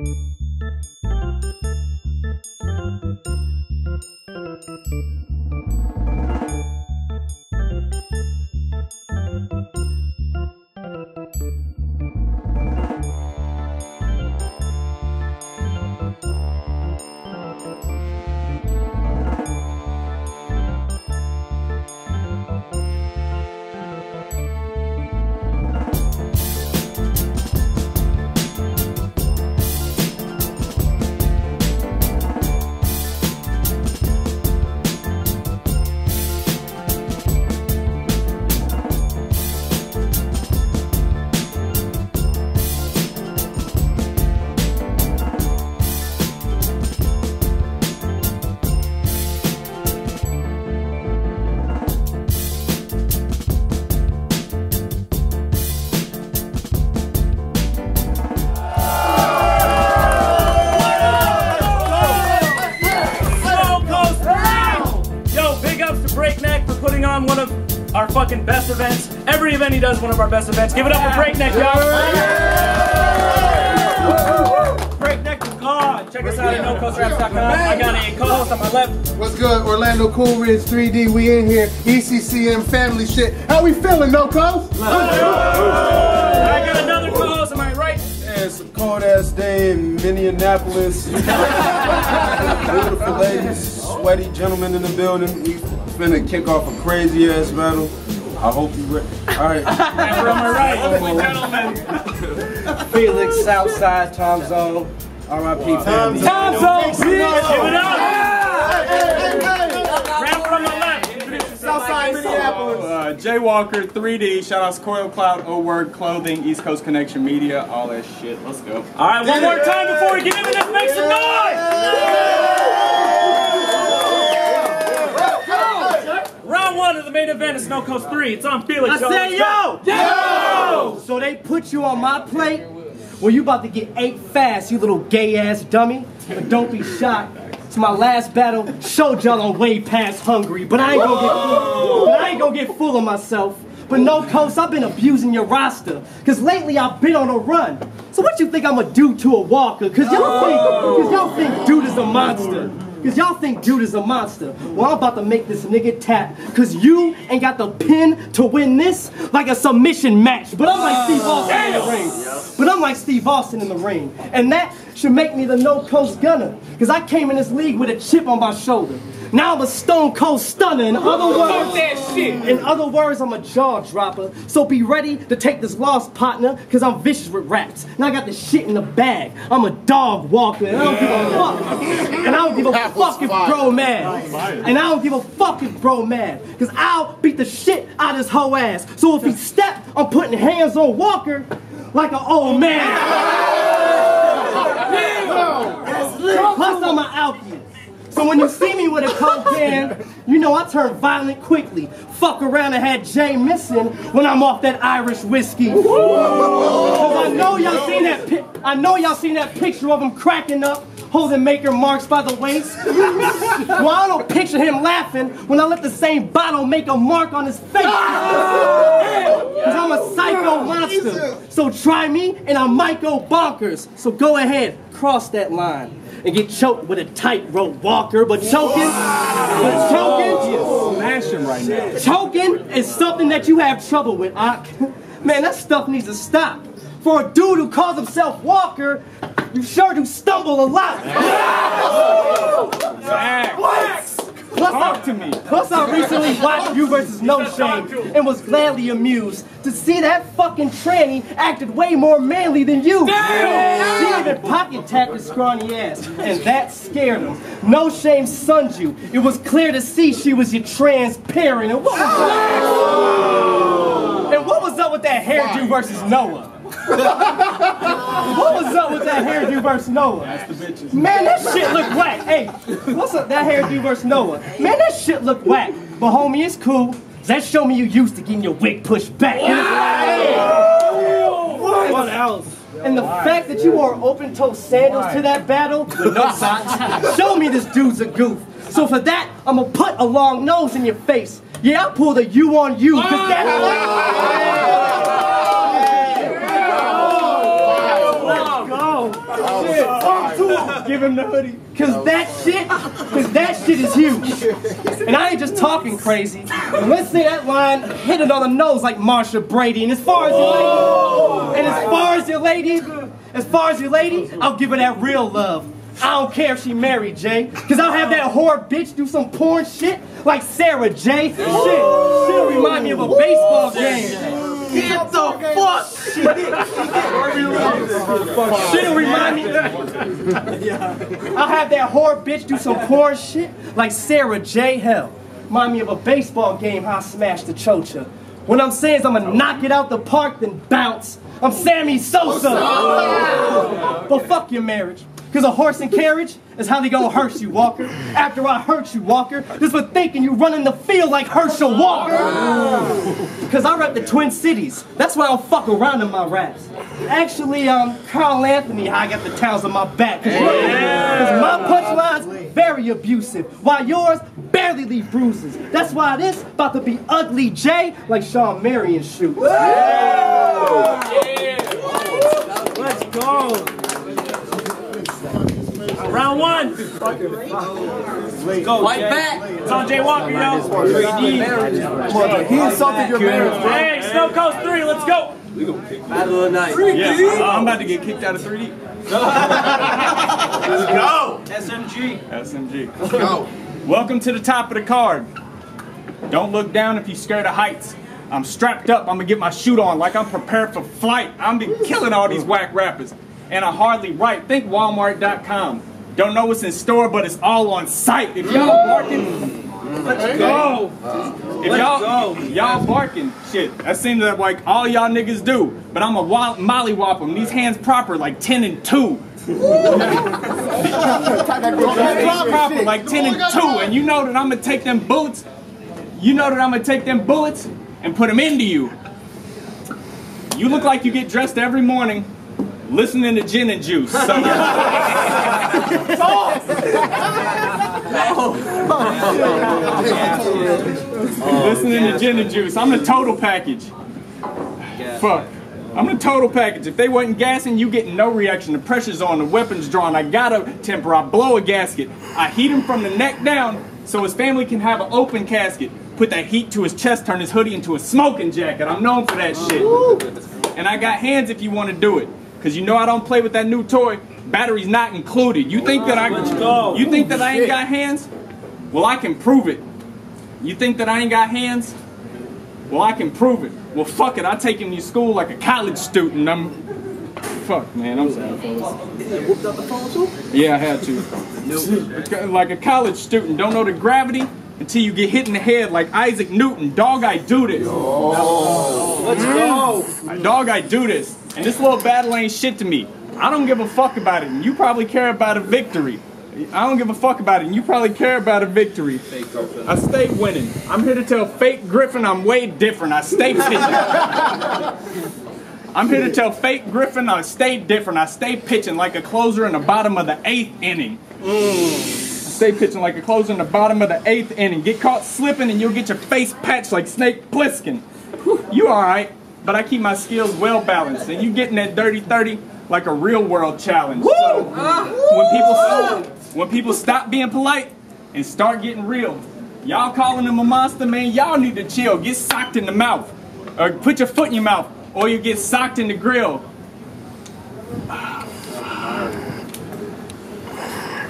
Stone Every he does one of our best events. Give it up for Breakneck, y'all. Breakneck is God. Check us out at nocoastraps.com. I got a co-host on my left. What's good? Orlando Cool Coolridge 3D. We in here. E ECCM family shit. How we feeling, no coast? I got another co-host on my right. It's a cold ass day in Minneapolis. Beautiful ladies, sweaty gentlemen in the building. We finna kick off a crazy ass battle. I hope you ready. Alright. And we're on my right. Gentlemen. Felix, Southside, Time Zone, RIP family. Time zone, bitch. Give it up. Round from the left. Southside Minneapolis. Uh, Jay Walker, 3D, shout outs Coil Cloud, O Word Clothing, East Coast Connection Media, all that shit. Let's go. All right, one more time before we get into this. Make some noise. Round one of the main event is Snow Coast 3. It's on Felix. I said, yo! Yo! So they put you on my plate? Well, you about to get ate fast, you little gay ass dummy. But don't be shocked. It's my last battle. Showed y'all I'm way past hungry, but I ain't gonna get full. But I ain't gonna get full of myself. But no, Coast, I've been abusing your roster. Cause lately I've been on a run. So what you think I'ma do to a walker? Cause y'all think, cause y'all think dude is a monster. Cause y'all think dude is a monster. Well, I'm about to make this nigga tap. Cause you ain't got the pin to win this like a submission match. But I'm like Steve Austin in the ring. But I'm like Steve Austin in the ring. And that should make me the no coast gunner. Cause I came in this league with a chip on my shoulder. Now I'm a stone cold stunner. In other words, in other words, I'm a jaw dropper. So be ready to take this lost partner, cause I'm vicious with raps. And I got the shit in the bag. I'm a dog walker, and I don't give a fuck. And I don't give a fuck if bro mad. And I don't give a fuck if bro mad. Cause I'll beat the shit out of his hoe ass. So if he step, I'm putting hands on Walker like an old man. Plus I'm an alchemist. So when you see me with a coke can, you know I turn violent quickly. Fuck around and had Jay missing when I'm off that Irish whiskey. 'Cause I know y'all seen that. I know y'all seen that picture of him cracking up, holding maker marks by the waist. well, I don't picture him laughing when I let the same bottle make a mark on his face. Cause I'm a psycho monster. So try me and I might go bonkers. So go ahead, cross that line and get choked with a tightrope walker. But choking, but choking, Smash him right now. choking is something that you have trouble with. Ak. Man, that stuff needs to stop. For a dude who calls himself Walker, you sure do stumble a lot. Facts. Plus, Talk I, to me. plus I recently watched you versus No Shame and was gladly amused to see that fucking tranny acted way more manly than you. Damn! She even pocket tapped his scrawny ass, and that scared him. No Shame sunned you. It was clear to see she was your transparent. And what was up? And what was up with that hairdo versus Noah? What was up with that hairdo versus Noah? That's the bitches. Man, that shit look whack. Hey, what's up that hairdo versus Noah? Man, that shit look whack. But homie, it's cool. That show me you used to getting your wig pushed back. What else? And the fact that you wore open-toe sandals to that battle with no socks, show me this dude's a goof. So for that, I'm gonna put a long nose in your face. Yeah, I'll pull the you on you, cause that's Let's go. Shit. Give him the hoodie. Cause that shit, cause that shit is huge. And I ain't just talking crazy. And let's say that line hit it on the nose like Marcia Brady. And as far as your lady, oh. and as far as your lady, as far as your lady, I'll give her that real love. I don't care if she married, Jay. Cause I'll have that whore bitch do some porn shit like Sara Jay Shit, she'll remind me of a baseball game. Get the fuck! She'll remind me. I'll have that whore bitch do some porn shit like Sara Jay Hell. Remind me of a baseball game how I smashed the chocha. What I'm saying is I'm gonna knock it out the park then bounce. I'm Sammy Sosa. Oh. But fuck your marriage. Cause a horse and carriage is how they gonna hurt you, Walker. After I hurt you, Walker, just for thinking you running the field like Herschel Walker. Cause I rap the Twin Cities. That's why I don't fuck around in my raps. Actually, um, Carl Anthony, I got the towels on my back. Cause, Cause my punchlines very abusive, while yours barely leave bruises. That's why this about to be ugly J like Shawn Marion shoot. Let's go. Round one. Go Fight back! It's on Jay Walker, yo. He insulted your marriage, bro. Hey, Snow Coast 3, let's go. Battle of the night. Yeah, I'm about to get kicked out of 3D. Let's go. SMG. SMG. Let's go. Welcome to the top of the card. Don't look down if you're scared of heights. I'm strapped up. I'm gonna get my shoot on like I'm prepared for flight. I'm be killing all these whack rappers. And I hardly write. Think Walmart.com. Don't know what's in store, but it's all on site. If y'all barking, let's go. If y'all y'all barking, shit, that seems like all y'all niggas do. But I'm a mollywop them. These hands proper like 10 and 2. proper like 10 and 2 and you know that I'm gonna take them bullets you know that I'm gonna take them bullets and put them into you you look like you get dressed every morning listening to gin and juice so listening to gin and juice I'm the total package fuck I'm the total package. If they wasn't gassing, you getting no reaction. The pressure's on, the weapon's drawn. I got a temper. I blow a gasket. I heat him from the neck down so his family can have an open casket. Put that heat to his chest, turn his hoodie into a smoking jacket. I'm known for that shit. And I got hands if you want to do it. Cause you know I don't play with that new toy. Battery's not included. You think that I you think that I ain't got hands? Well, I can prove it. You think that I ain't got hands? Well, I can prove it. Well, fuck it. I take him to school like a college student. I'm. Fuck, man. I'm sorry, fellas. Yeah, I had to. Like a college student. Don't know the gravity until you get hit in the head like Isaac Newton. Dog, I do this. Let's go. Dog, I do this. And this little battle ain't shit to me. I don't give a fuck about it. And you probably care about a victory. I don't give a fuck about it. And you probably care about a victory. I stay winning. I'm here to tell fake Griffin I'm way different. I stay pitching. I'm here to tell fake Griffin I stay different. I stay pitching like a closer in the bottom of the eighth inning. I stay pitching like a closer in the bottom of the eighth inning. Get caught slipping and you'll get your face patched like Snake Plissken. You alright, but I keep my skills well balanced. And you getting that dirty 30 like a real world challenge. So uh, when people when people stop being polite and start getting real, y'all calling him a monster, man, y'all need to chill. Get socked in the mouth. Or put your foot in your mouth. Or you get socked in the grill.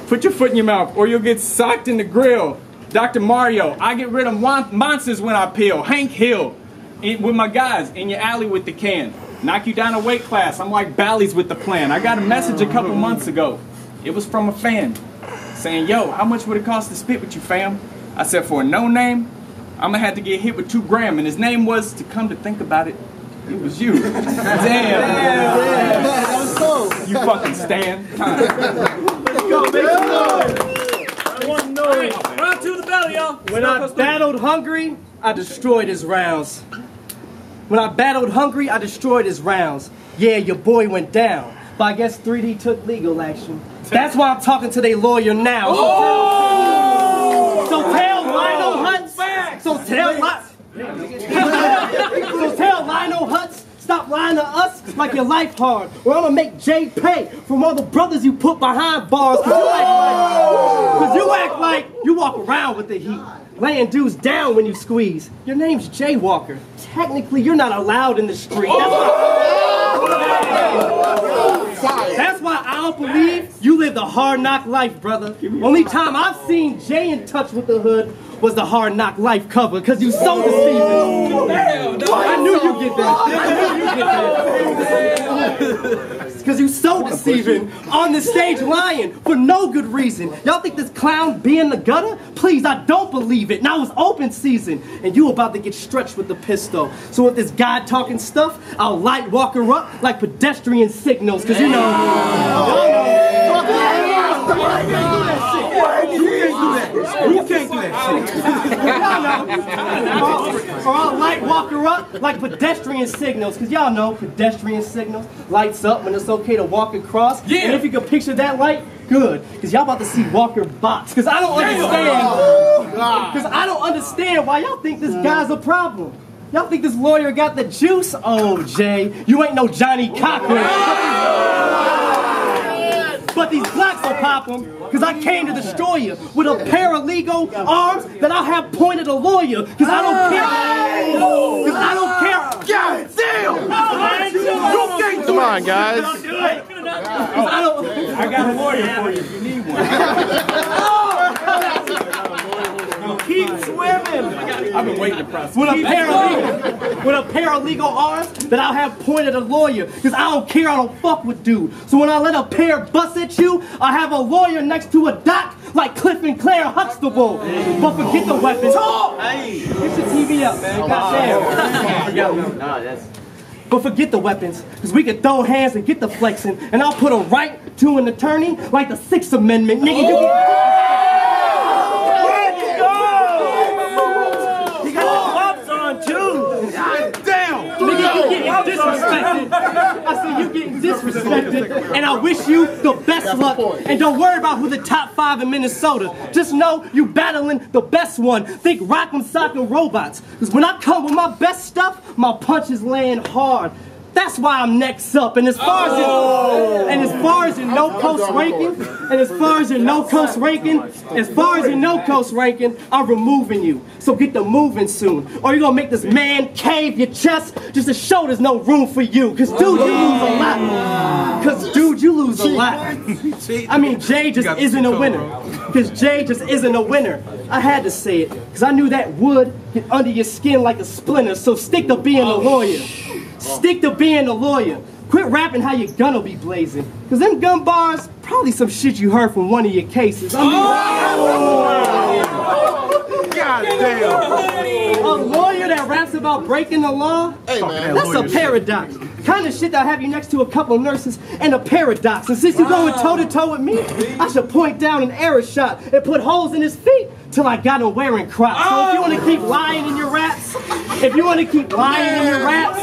Put your foot in your mouth, or you'll get socked in the grill. Dr. Mario, I get rid of mon- monsters when I peel. Hank Hill, in- with my guys in your alley with the can. Knock you down a weight class. I'm like Bally's with the plan. I got a message a couple months ago. It was from a fan saying, Yo, how much would it cost to spit with you, fam? I said, For a no name, I'm gonna have to get hit with two gram. And his name was, to come to think about it, it was you. Damn. You fucking stand. Let's go, make some noise. One noise. Round two of the battle, y'all. When I battled hungry, I destroyed his rounds. When I battled hungry, I destroyed his rounds. Yeah, your boy went down. But I guess 3D took legal action. That's why I'm talking to their lawyer now. Oh! So tell Lionel Hutz. So tell Li- So tell Lionel Hutz. stop lying to us like your life hard, or I'm gonna make Jay pay from all the brothers you put behind bars. Cause you act like, cause you act like you walk around with the heat. Laying dudes down when you squeeze. Your name's Jay Walker. Technically, you're not allowed in the street. That's why, that's why I don't believe you lived a hard knock life, brother. Only time I've seen Jay in touch with the hood was the hard knock life cover, cause you so deceiving. I knew you get that. I knew you get that. Cause you're so deceiving on the stage lying for no good reason. Y'all think this clown be in the gutter? Please, I don't believe it. Now it's open season, and you about to get stretched with the pistol. So with this guy talking stuff, I'll light walk her up like pedestrian signals. Cause you know. You can't do that shit. Or I'll light walk her up like pedestrian signals, because y'all know pedestrian signals lights up when it's okay to walk across. Yeah. And if you can picture that light, good. Because y'all about to see Walker box. Because I don't understand. Because I don't understand why y'all think this guy's a problem. Y'all think this lawyer got the juice? Oh, Jay, you ain't no Johnnie Cochran. But these blacks will pop them, because I came to destroy you with a pair of legal arms that I'll have pointed a lawyer, because I don't care. Because I don't care. God damn! You can't do Come on, guys. I don't. I got a lawyer for you if you need one. Keep swimming. I've been waiting to prosecute. With a paralegal, with a paralegal arms that I'll have pointed a lawyer. Because I don't care, I don't fuck with dude. So when I let a pair bust at you, I have a lawyer next to a doc like Cliff and Claire Huxtable. But forget the weapons. Hey. Get your TV up, man. Goddamn. But forget the weapons, because we can throw hands and get the flexing, and I'll put a right to an attorney like the Sixth Amendment. Nigga, you He got the gloves on, too. Damn! Nigga, you getting disrespected. I said you getting disrespected, and I wish you the best luck. And don't worry about who the top five in Minnesota. Just know you battling the best one. Think Rock'em Sock'em Robots. Because when I come with my best stuff, my punches land hard. That's why I'm next up. And as far as your, and as far as your no coast ranking, and as far as your no coast ranking, as far as your no coast ranking, I'm removing you. So get the moving soon, or you're gonna make this man cave your chest just to show there's no room for you. Cause dude, you lose a lot. Cause dude, you lose a lot. I mean, Jay just isn't a winner. Cause Jay just isn't a winner. I had to say it, cause I knew that would get under your skin like a splinter. So stick to being a lawyer. Stick to being a lawyer. Quit rapping how your gun'll be blazing. Cause them gun bars, probably some shit you heard from one of your cases. I mean, God damn! a lawyer that raps about breaking the law? Hey, man. That's a paradox. Kind of shit that have you next to a couple nurses and a paradox. And since you're going toe to toe with me, I should point down an arrow shot and put holes in his feet till I got him wearing crocs. So if you want to keep lying in your raps, if you want to keep lying in your raps,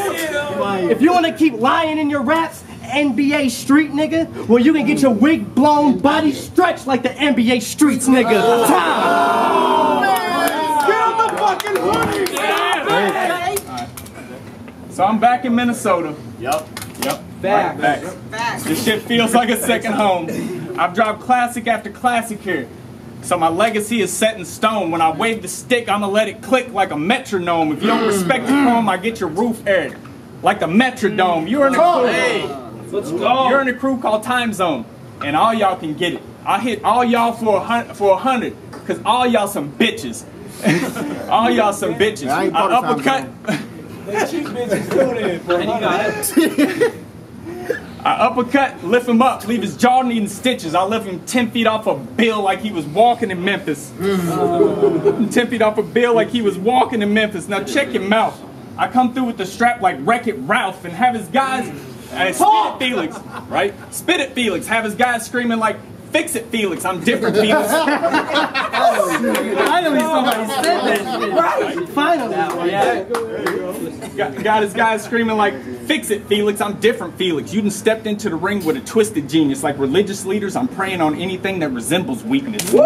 if you want to keep lying in your raps, NBA street nigga, well you can get your wig blown, body stretched like the NBA streets nigga. Time. Get on the fucking hoodie! So I'm back in Minnesota. Yup. Yep. Back. Back. This shit feels like a second home. I've dropped classic after classic here. So my legacy is set in stone. When I wave the stick, I'ma let it click like a metronome. If you don't respect the chrome, I get your roof aired. Like the Metrodome. You're in a crew. Hey, let's go. You're in a crew called Time Zone. And all y'all can get it. I hit all y'all for a hundred for a hundred. Cause all y'all some bitches. all y'all some bitches. I I ain't part of Time uppercut. I uppercut, lift him up, leave his jaw needing stitches. I lift him 10 feet off a bill like he was walking in Memphis. 10 feet off a bill like he was walking in Memphis. Now check your mouth. I come through with the strap like Wreck It Ralph and have his guys, and spit at Felix, right? Spit at Felix, have his guys screaming like, fix it Felix, I'm different Felix. Finally, somebody said that. Right. Finally. Got, got his guys screaming like, fix it, Felix. I'm different, Felix. You done stepped into the ring with a twisted genius. Like religious leaders, I'm preying on anything that resembles weakness. There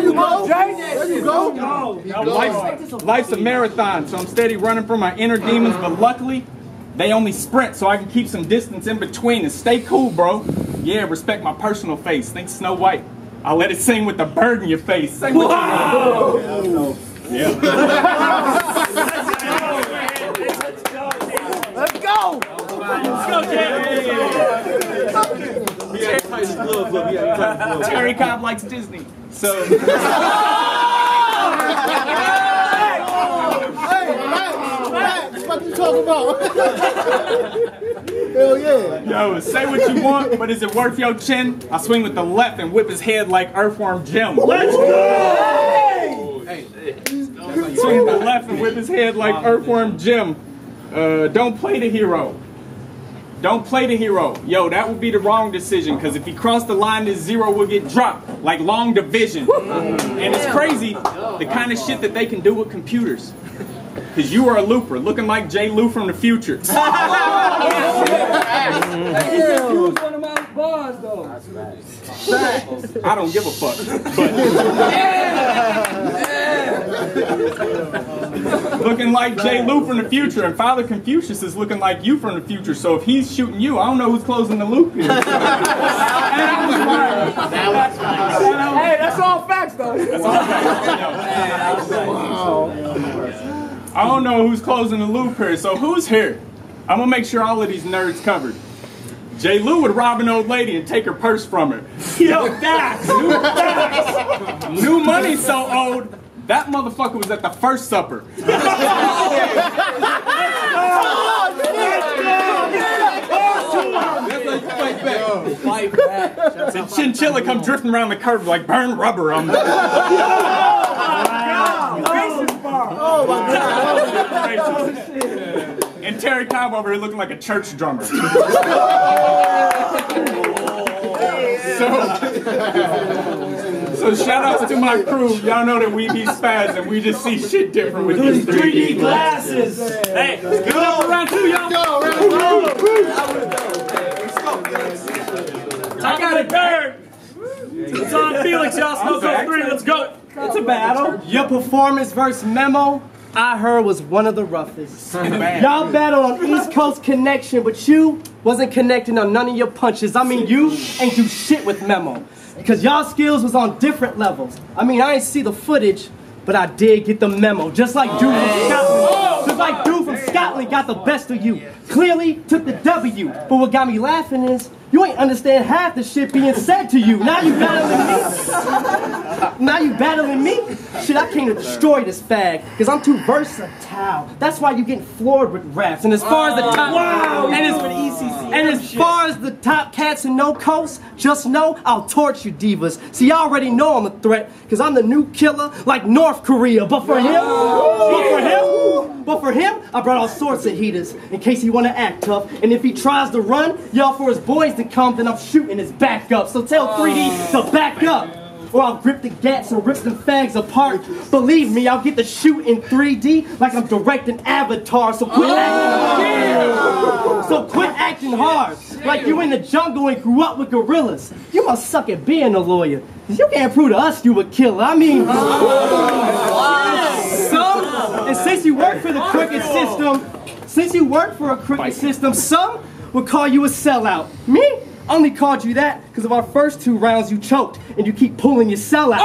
you go. There you go. Life's, life's a marathon, so I'm steady running from my inner demons, but luckily, they only sprint so I can keep some distance in between and stay cool, bro. Yeah, respect my personal face. Think Snow White. I'll let it sing with the bird in your face. Sing with the Yeah. Let's go. Let's go, Jay. Terry Cobb likes Disney. So, Hey, Matt, what you talking about? Hell yeah. yo, say what you want, but is it worth your chin? I swing with the left and whip his head like Earthworm Jim. Let's go! Swing with the left and whip his head like Earthworm Jim. Uh, don't play the hero. Don't play the hero. Yo, that would be the wrong decision, because if he crossed the line, this zero will get dropped, like long division. And it's crazy, the kind of shit that they can do with computers. Because you are a looper, looking like Jay Lou from the future. one of my bars though. I don't give a fuck. But looking like Jay Lou from the future, and Father Confucius is looking like you from the future. So if he's shooting you, I don't know who's closing the loop here. Hey, that's all facts though. I don't know who's closing the loop here. So who's here? I'm gonna make sure all of these nerds covered. Jay Lou would rob an old lady and take her purse from her. Yo, facts! New facts! New money so old, that motherfucker was at the first supper. Fight back. The chinchilla come drifting around the curve like burn rubber on the. Oh my God. And Terry Cobb over here looking like a church drummer. so, so shout outs to my crew. Y'all know that we be spaz and we just see shit different with these 3D Glasses. Hey, give it up for round two, y'all. Go, round two. I got it, bird. It's on Felix, y'all. Smoke up three. Let's go. It's a battle. Your performance versus memo, I heard was one of the roughest. Y'all battled on East Coast Connection, but you wasn't connecting on none of your punches. I mean, you ain't do shit with memo. Because y'all skills was on different levels. I mean, I ain't see the footage, but I did get the memo. Just like dude from Scotland. Just like dude from Scotland got the best of you. Clearly took the W. But what got me laughing is you ain't understand half the shit being said to you. Now you battling me. Now you battling me? Shit, I came to destroy this fag, because I'm too versatile. That's why you getting floored with raps. And as far as the top wow, and, as, and as far as the top cats in no coast, just know I'll torch you divas. See, I already know I'm a threat, because I'm the new killer like North Korea. But for him, but for him, but for him, I brought all sorts of heaters in case he wanna act tough. And if he tries to run, yell for his boys to come, then I'm shooting his back up. So tell 3D to back up. Or I'll grip the gats and rip them fags apart. Believe me, I'll get the shoot in 3D like I'm directing Avatar. So quit oh, acting. So quit acting hard. Like you in the jungle and grew up with gorillas. You must suck at being a lawyer. 'Cause You can't prove to us you a killer. I mean, oh, some, and since you work for the crooked system, since you work for a crooked system, some would call you a sellout. Me? Only called you that because of our first two rounds you choked and you keep pulling your cell out.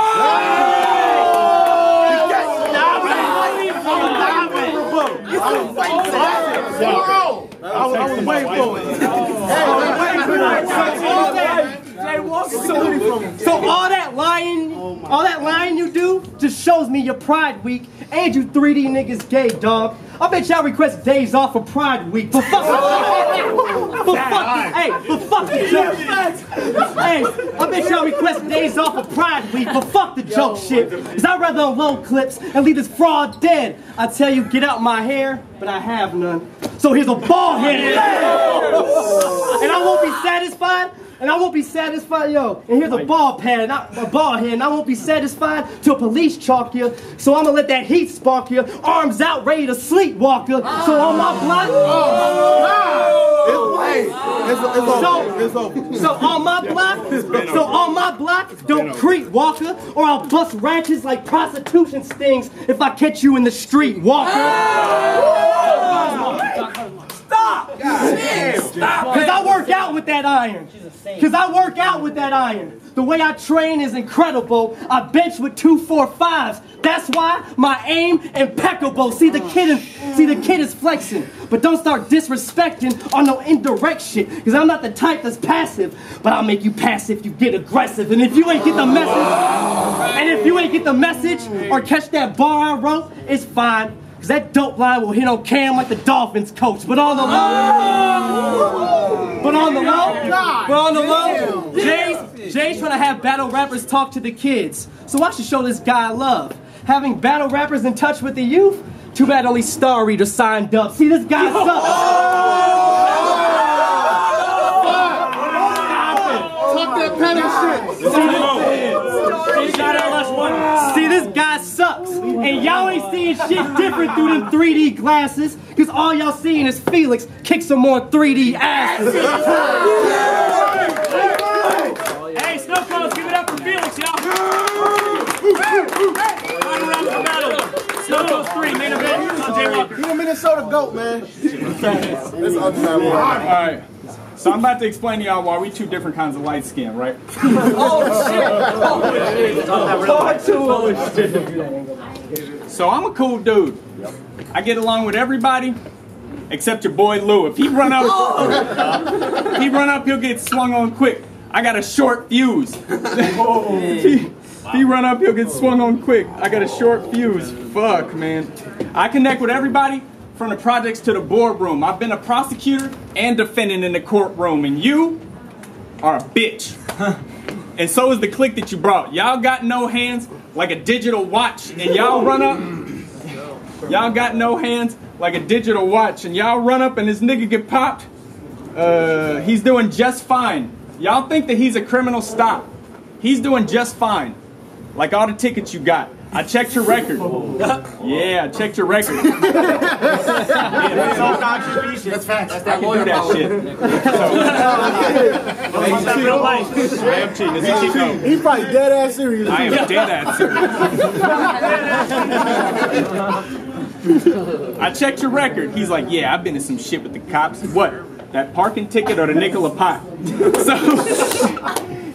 I was, I was waiting for it. So, so all that lying, all that lying you do just shows me your pride weak and you 3D niggas gay, dog. I bet y'all request days off for Pride Week. But fuck, but fuck, hey, but fuck the joke. Hey, I bet y'all request days off for Pride Week. But fuck the joke shit. Cause I'd rather unload clips and leave this fraud dead. I tell you, get out my hair, but I have none. So here's a ball head. And I won't be satisfied And I won't be satisfied, yo. And here's a ball pad, not a ball head, and I won't be satisfied till police chalk you. So I'm gonna let that heat spark you, arms out, ready to sleepwalk you. So on my block, oh, oh, It's, it's over. It's over. so on my block, so on my block, don't creep walker, or I'll bust ratchets like prostitution stings if I catch you in the street walker. Stop! Stop! Cause I work out with that iron. Cause I work out with that iron. The way I train is incredible. I bench with two, four, fives. That's why my aim impeccable. See the kid is, see the kid is flexing. But don't start disrespecting on no indirect shit. Cause I'm not the type that's passive. But I'll make you passive if you get aggressive. And if you ain't get the message, and if you ain't get the message or catch that bar I wrote, it's fine. Cause that dope line will hit on cam like the Dolphins coach. But on the low, but on the low, but on the low, Jay's, Jay's trying to have battle rappers talk to the kids. So I should show this guy love. Having battle rappers in touch with the youth, too bad only Star Reader signed up. See, this guy sucks. Talk that petty shit. Shout out last one. See, this. And y'all ain't seeing shit different through them 3D glasses, because all y'all seeing is Felix kick some more 3D asses. Hey, Snow Cones, give it up for Felix, y'all. Final round of the battle. Snow Coast 3, main event. It's on Jay Walker. You a Minnesota goat, man. This other man. All right. So I'm about to explain to y'all why we two different kinds of light skin, right? oh shit! So I'm a cool dude. I get along with everybody except your boy Lou. If he run up, if he run up, he'll get swung on quick. I got a short fuse. if, he, if he run up, he'll get swung on quick. I got a short fuse. Fuck, man. I connect with everybody from the projects to the boardroom. I've been a prosecutor and defendant in the courtroom, and you are a bitch. and so is the clique that you brought. Y'all got no hands like a digital watch, and y'all run up. Y'all got no hands like a digital watch, and y'all run up and this nigga get popped. Uh, he's doing just fine. Y'all think that he's a criminal? Stop. He's doing just fine. Like all the tickets you got. I checked your record. Yeah, I checked your record. That's all contribution. That's facts. I can do that shit. What's that real life? I am cheating. Is he cheating? He's probably dead ass serious. I am dead ass serious. I checked your record. He's like, yeah, I've been in some shit with the cops. What? That parking ticket or the nickel a pop? So,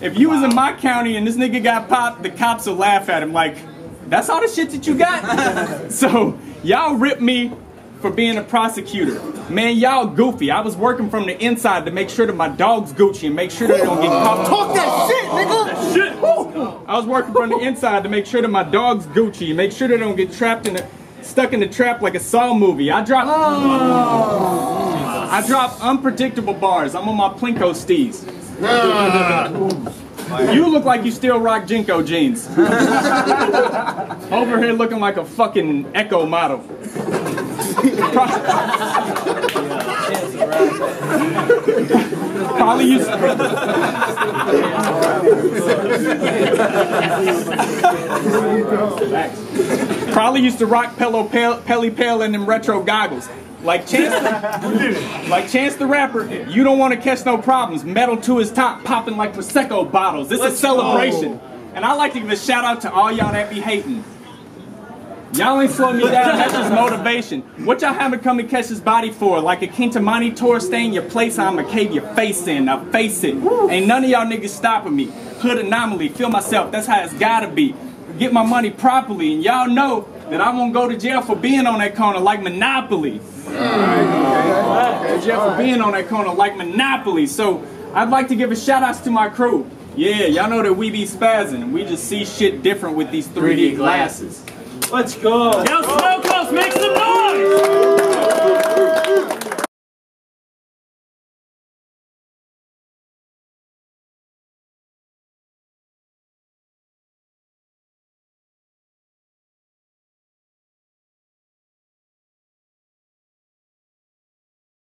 if you was in my county and this nigga got popped, the cops will laugh at him like, that's all the shit that you got? so, y'all rip me for being a prosecutor. Man, y'all goofy. I was working from the inside to make sure that my dog's Gucci and make sure that they don't get popped. Talk that shit, nigga. Shit. I was working from the inside to make sure that my dog's Gucci, and make sure they don't get trapped in a stuck in the trap like a Saw movie. I drop oh. I drop unpredictable bars. I'm on my Plinko steez. You look like you still rock JNCO jeans. Over here looking like a fucking Ecko model. Probably used Probably used to rock Pello Pelly Pale in them retro goggles. Like Chance, the, like Chance the Rapper, you don't want to catch no problems. Metal to his top, popping like Prosecco bottles. This is a celebration. And I like to give a shout out to all y'all that be hating. Y'all ain't slowing me down, that's just motivation. What y'all haven't come to catch this body for? Like a Kintamani tour stay in your place, I'ma cave your face in. Now face it. Ain't none of y'all niggas stopping me. Hood anomaly, feel myself, that's how it's gotta be. Get my money properly, and y'all know that I won't go to jail for being on that corner like Monopoly. Jail for being on that corner like Monopoly. So I'd like to give a shout outs to my crew. Yeah, y'all know that we be spazzing. We just see shit different with these 3D glasses. Let's go. Yo, Snow Cones, make some noise.